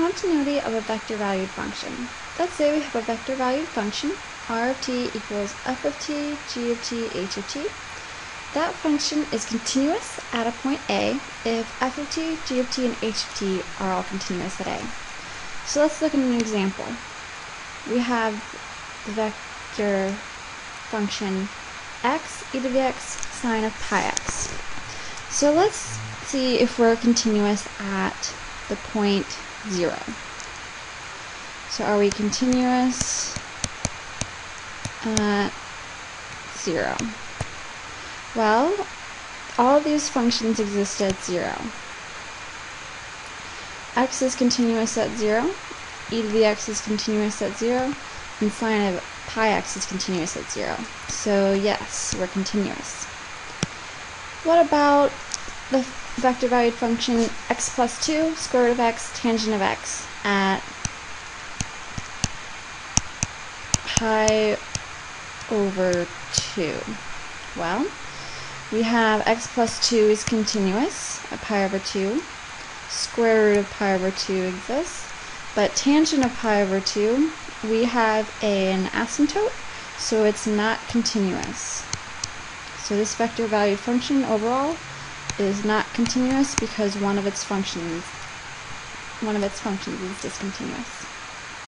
continuity of a vector valued function. Let's say we have a vector valued function, r of t equals f of t, g of t, h of t. That function is continuous at a point A if f of t, g of t, and h of t are all continuous at A. So let's look at an example. We have the vector function x e to the x sine of pi x. So let's see if we're continuous at the point 0. So are we continuous uh, at 0? Well, all these functions exist at 0. x is continuous at 0, e to the x is continuous at 0, and sine of pi x is continuous at 0. So yes, we're continuous. What about the vector valued function x plus 2, square root of x, tangent of x at pi over 2? Well, we have x plus 2 is continuous at pi over 2. Square root of pi over 2 exists. But tangent of pi over 2, we have an asymptote, so it's not continuous. So this vector valued function overall is not continuous because one of its functions one of its functions is discontinuous.